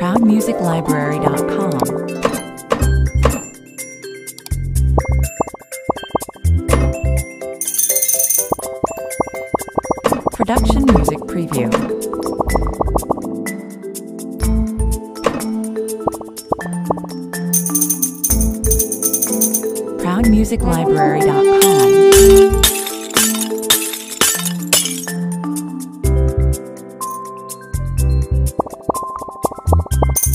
ProudMusicLibrary.com. Production Music Preview. ProudMusicLibrary.com.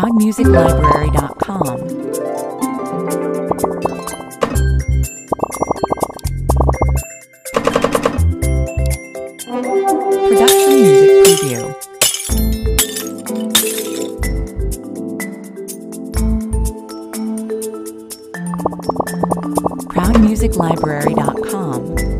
ProudMusicLibrary.com. Production Music Preview. ProudMusicLibrary.com.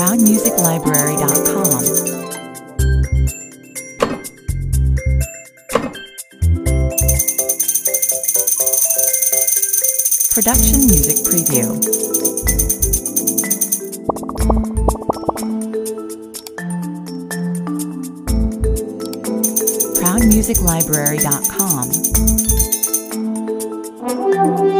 ProudMusicLibrary.com. Production Music Preview. ProudMusicLibrary.com.